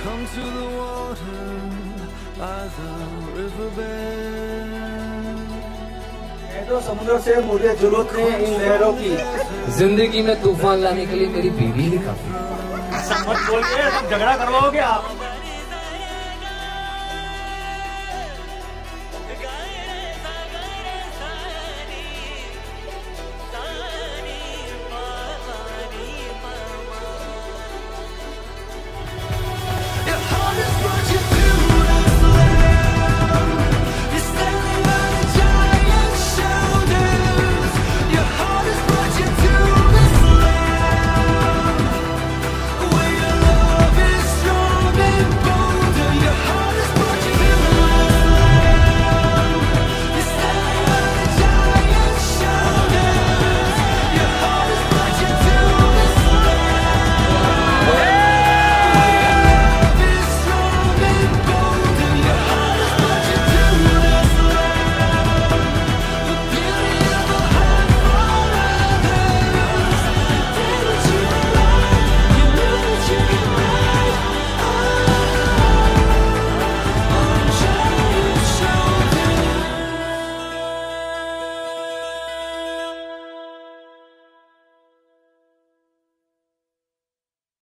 Come to the water by the riverbed. तो समुद्र से मुझे ज़रूरत नहीं इन लहरों की। ज़िंदगी में तूफ़ान लाने के लिए मेरी बीवी ही। काफ़ी मत बोलिए झगड़ा करवाओगे आप?